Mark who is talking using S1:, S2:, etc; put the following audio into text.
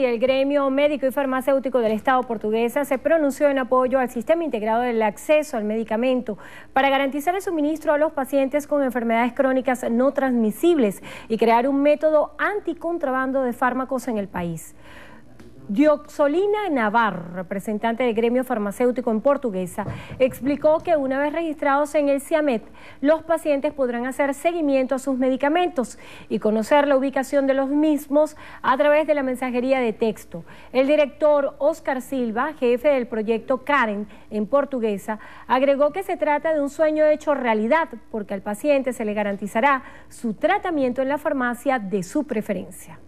S1: El gremio médico y farmacéutico del Estado portuguesa se pronunció en apoyo al sistema integrado del acceso al medicamento para garantizar el suministro a los pacientes con enfermedades crónicas no transmisibles y crear un método anticontrabando de fármacos en el país. Dioxolina Navarro, representante del gremio farmacéutico en portuguesa, explicó que una vez registrados en el CIAMET, los pacientes podrán hacer seguimiento a sus medicamentos y conocer la ubicación de los mismos a través de la mensajería de texto. El director Oscar Silva, jefe del proyecto Karen en portuguesa, agregó que se trata de un sueño hecho realidad porque al paciente se le garantizará su tratamiento en la farmacia de su preferencia.